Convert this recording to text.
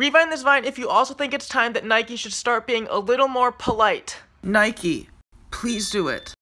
Rewind this vine if you also think it's time that Nike should start being a little more polite. Nike, please do it.